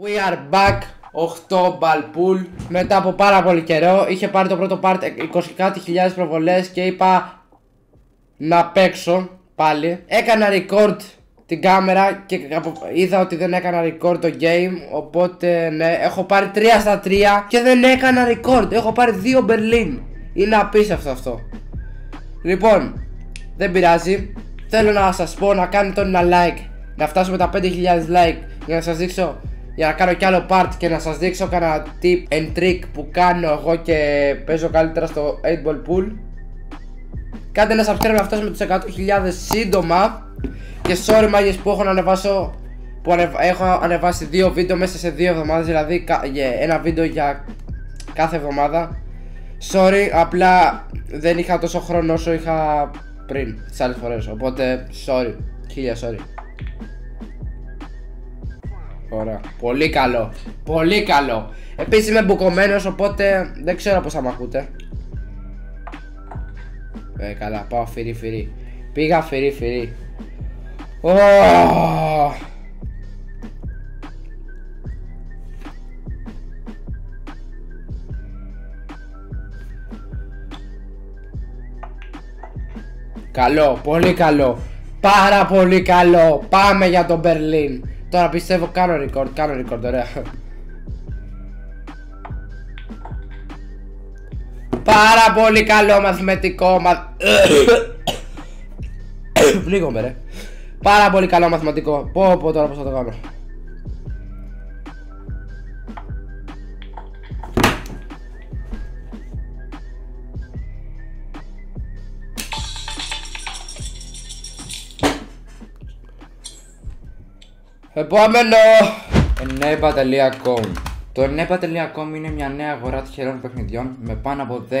We are back. 8 Ball Pool Μετά από πάρα πολύ καιρό Είχε πάρει το πρώτο part 20 κάτι χιλιάδες προβολές Και είπα Να παίξω πάλι. Έκανα record την κάμερα Και είδα ότι δεν έκανα record το game Οπότε ναι Έχω πάρει 3 στα 3 Και δεν έκανα record. Έχω πάρει 2 Berlin. Είναι απίστευτο αυτό. Λοιπόν Δεν πειράζει. Θέλω να σας πω να κάνετε ένα like. Να φτάσουμε τα 5.000 like Για να σας δείξω για να κάνω κι άλλο part και να σας δείξω κανένα tip and trick που κάνω εγώ και παίζω καλύτερα στο 8 ball pool. Κάντε ένα subscribe να φτάσουμε τους 100.000 σύντομα. Και sorry μάγες που έχω να ανεβάσω που έχω ανεβάσει δύο βίντεο μέσα σε δύο εβδομάδες Δηλαδή ένα βίντεο για κάθε εβδομάδα. Sorry, απλά δεν είχα τόσο χρόνο όσο είχα πριν τις άλλες φορές Οπότε, sorry, χίλια sorry Ωραία. Πολύ καλό. Πολύ καλό. Επίσης είμαι μπουκωμένος οπότε δεν ξέρω πώς θα μ' ακούτε. Ε, καλά. Πάω φυρί φυρί. Πήγα φυρί φυρί. Oh! Καλό, πολύ καλό Πάρα πολύ καλό Πάμε για τον Μπερλίν Τώρα πιστεύω κάνω record, κάνω record, ωραία. Πάρα πολύ καλό μαθηματικό μα... Πνίγομαι ρε. Πάρα πολύ καλό μαθηματικό. Πω πω τώρα πως θα το κάνω Επόμενο! Eneba.com Το Eneba.com είναι μια νέα αγορά τυχερών παιχνιδιών με πάνω από 10.000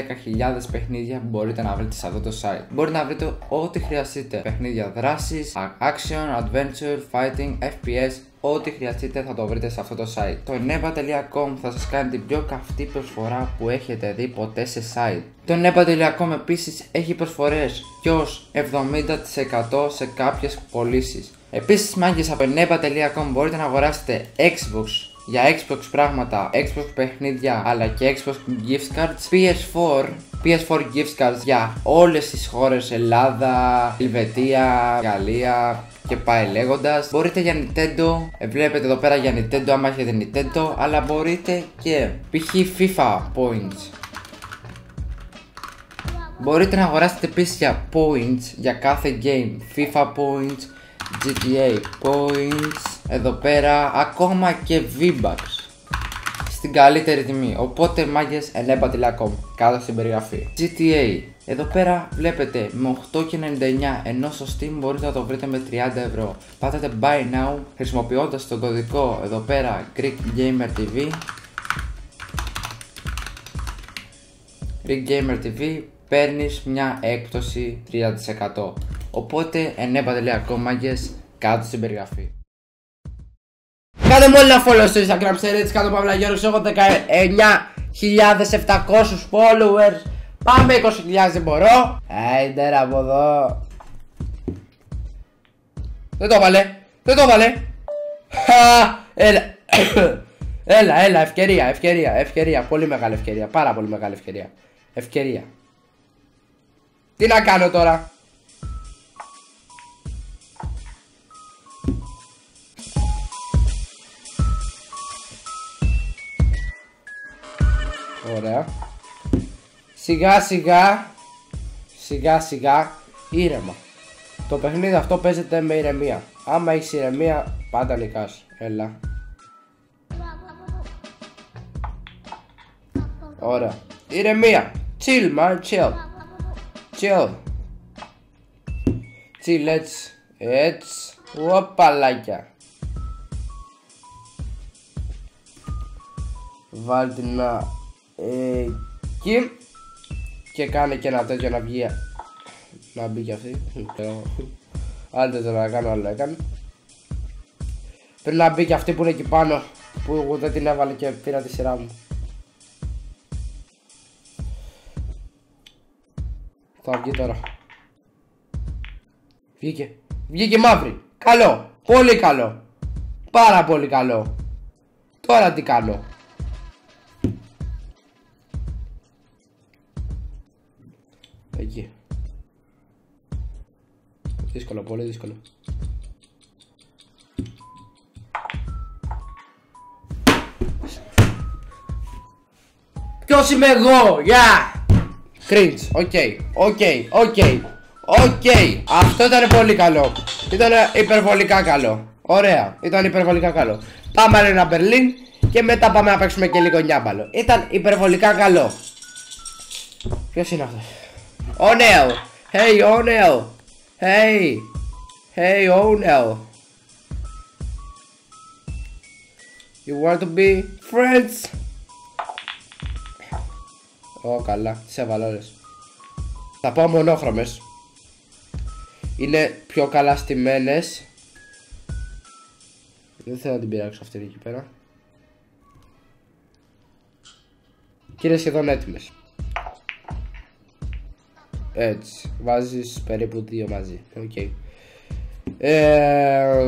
παιχνίδια που μπορείτε να βρείτε σε αυτό το site. Μπορείτε να βρείτε ό,τι χρειαστείτε. Παιχνίδια δράση, action, adventure, fighting, FPS, Ό,τι χρειαστείτε θα το βρείτε σε αυτό το site. Το eneba.com θα σας κάνει την πιο καυτή προσφορά που έχετε δει ποτέ σε site. Το eneba.com επίσης έχει προσφορές και ως 70% σε κάποιες πωλήσεις. Επίσης μάγκες από eneba.com μπορείτε να αγοράσετε Xbox για Xbox πράγματα, Xbox παιχνίδια αλλά και Xbox gift cards, PS4, PS4 gift cards για όλες τις χώρες Ελλάδα, Ελβετία, Γαλλία, και πάει λέγοντας. Μπορείτε για Nintendo, ε, βλέπετε εδώ πέρα για Nintendo άμα έχετε Nintendo, αλλά μπορείτε και π.χ. FIFA points. Μπορείτε να αγοράσετε επίσης για points για κάθε game, FIFA points, GTA points, εδώ πέρα ακόμα και V-Bucks στην καλύτερη τιμή. Οπότε μάγκες ελέμπα.com κάτω στην περιγραφή. GTA. Εδώ πέρα βλέπετε με 8,99 ενώ στο Steam μπορείτε να το βρείτε με 30 ευρώ. Πάτε buy now χρησιμοποιώντας τον κωδικό εδώ πέρα Greek Gamer TV. Greek Gamer TV παίρνεις μια έκπτωση 30%. Οπότε ενέπα.com μάγκες κάτω στην περιγραφή. Κάντε μου όλοι ένα follow στο Instagram σε έτσι κάτω παύλα Γιώργος Έχω 19.700 followers. Πάμε 20.000 δεν μπορώ. Άιντε από εδώ. Δεν το βάλε Δεν το βάλε Έλα. Έλα έλα ευκαιρία ευκαιρία ευκαιρία. Πολύ μεγάλη ευκαιρία πάρα πολύ μεγάλη ευκαιρία. Ευκαιρία. Τι να κάνω τώρα; Ωραία. Σιγά σιγά. Σιγά σιγά. Ήρεμα. Το παιχνίδι αυτό παίζεται με ηρεμία. Άμα έχεις ηρεμία, πάντα νικάς. Έλα. Ωραία. Ηρεμία. Chill, man. Chill. Chill. Chill, έτσι. Έτσι. Ωπαλάκια. Βάλτε να εκεί και κάνε και ένα τέτοιο να βγει να μπει κι αυτή άλλο δεν να κάνω άλλο έκανε πρέπει να μπει κι αυτή που είναι εκεί πάνω που εγώ δεν την έβαλε και πήρα τη σειρά μου. Θα βγει τώρα. Βγήκε. Βγήκε μαύρη. Καλό. Πολύ καλό. Πάρα πολύ καλό. Τώρα τι κάνω. Δύσκολο, πολύ δύσκολο. Ποιος είμαι εγώ, γεια! Cringe, OK, OK, OK, OK. Αυτό ήταν πολύ καλό. Ήταν υπερβολικά καλό. Ωραία, ήταν υπερβολικά καλό. Πάμε ένα Μπερλίν και μετά πάμε να παίξουμε και λίγο nine ball. Ήταν υπερβολικά καλό. Ποιος είναι αυτός; Ο Νέο. Hey, ο Νέο. Hey. Hey, ο Νέο. You want to be friends? Ω, καλά. Τι έβαλα όλες. Θα πάω μονόχρωμες. Είναι πιο καλά στημένες. Δεν θέλω να την πειράξω αυτή εκεί πέρα. Και είναι σχεδόν έτοιμες. Έτσι. Βάζεις περίπου δύο μαζί. OK. Okay. Ε,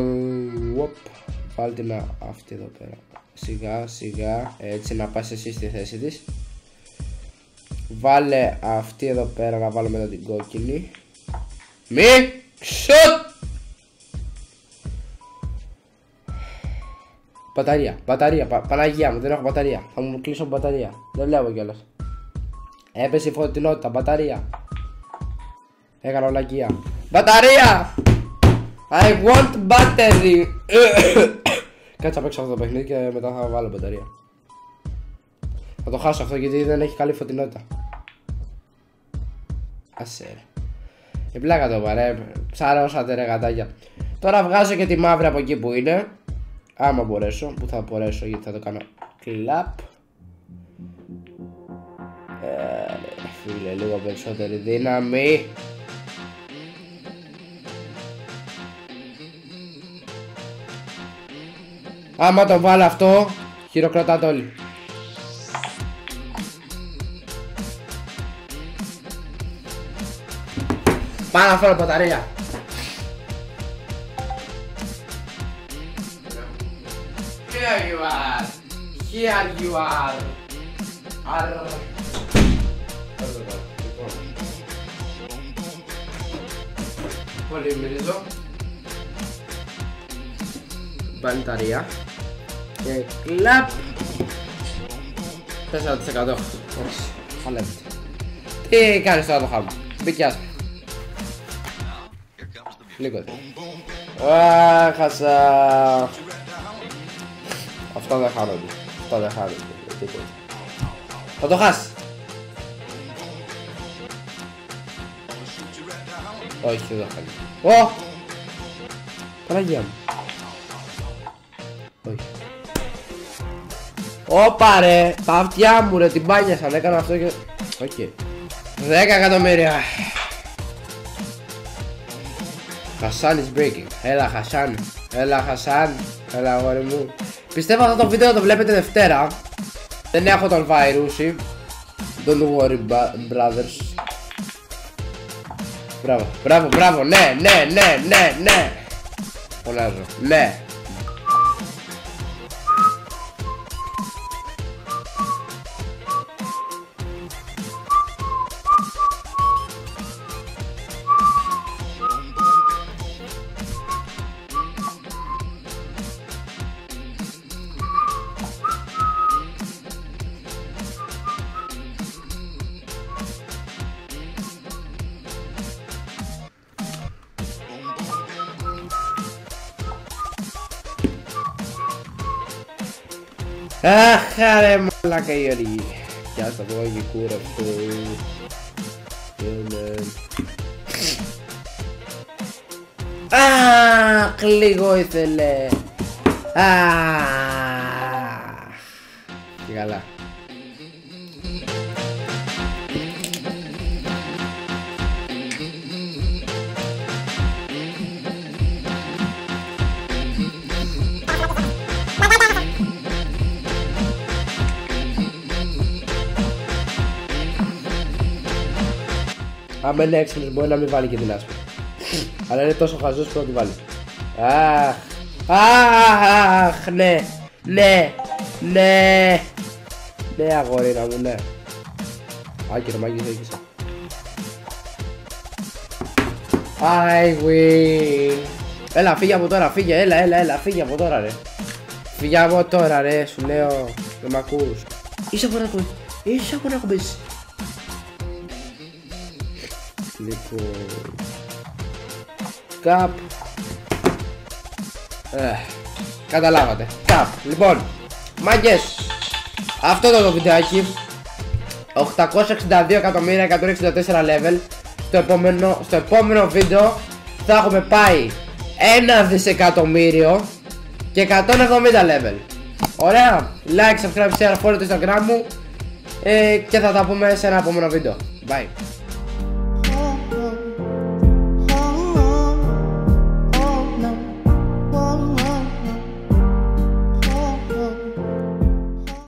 Βάλτε την αυτή εδώ πέρα. Σιγά σιγά. Έτσι να πας εσύ στη θέση της. Βάλε αυτή εδώ πέρα να βάλω μετά την κόκκινη. Μη! Σουτ! Μπαταρία, μπαταρία, πα, Παναγία μου, δεν έχω μπαταρία. Θα μου κλείσω μπαταρία. Δεν βλέπω κιόλας. Έπεσε η φωτεινότητα, μπαταρία. Έκανα ολακία. Μπαταρία! I want battery! Κάτσε να παίξω αυτό το παιχνίδι και μετά θα βάλω μπαταρία. Θα το χάσω αυτό γιατί δεν έχει καλή φωτεινότητα. Άσε ρε. Η πλάκα το παρέ. Ψαρώσατε ρε γατάκια. Τώρα βγάζω και τη μαύρη από εκεί που είναι. Άμα μπορέσω. Που θα μπορέσω γιατί θα το κάνω κλαπ. Ε, φίλε, λίγο περισσότερη δύναμη. Άμα το βάλω αυτό, χειροκροτάτε όλοι. Πάω να φέρω μπαταρία. Here you are. Here you are. Αρ. Πολύ μυρίζω. Μπαταρία. Και κλαπ. 4% Όχι, χαλεύεται. Τι κάνεις τώρα το χάμο. Μπήκε Λίγο Α, χάσα. Αυτό δεν χάνονται. Αυτό δεν χάνονται. Θα το χάσεις. Όχι, δεν χάνει. Ω! Παναγία μου. Ωπα ρε, τα αυτιά μου ρε, την μπάνιασαν, έκανα αυτό και... Οκ. Okay. 10 εκατομμύρια. Χασάν is breaking. Έλα Χασάν. Έλα Χασάν. Έλα αγόρι μου. Πιστεύω αυτό το βίντεο το βλέπετε Δευτέρα. Δεν έχω τον Βαϊρούσι. Don't worry brothers. Μπράβο, μπράβο, μπράβο. Ναι, ναι, ναι, ναι, ναι. Φωνάζω. Ναι. Αχ, ρε μαλάκα η οργή. Κι ας το πω και κούρα αυτό. Αχ, λίγο ήθελε. Αχ. Και καλά. Άμα είναι έξυπνος μπορεί να μην βάλει και την άσπρη. Αλλά είναι τόσο χαζός που να την βάλει. Αχ, αχ, ναι, ναι, Ναι. Ναι, αγορίνα μου, ναι. Άκυρο, μάγισσα, έγκυσα. I win. Έλα, φύγε από τώρα, φύγε, έλα, έλα, έλα, φύγε από τώρα, ρε. Φύγε από τώρα, ρε, σου λέω. Δεν μ' ακούς. Είσαι από να ακούς. Είσαι από να ακούς. Λοιπόν... Καπ. Ε, καταλάβατε. Καπ. Λοιπόν, μάγκες. Αυτό ήταν το βιντεάκι. 862 εκατομμύρια 164 level. Στο επόμενο, στο επόμενο βίντεο θα έχουμε πάει 1 δισεκατομμύριο και 170 level. Ωραία. Like, subscribe, share, follow το instagram μου. Ε, και θα τα πούμε σε ένα επόμενο βίντεο. Bye.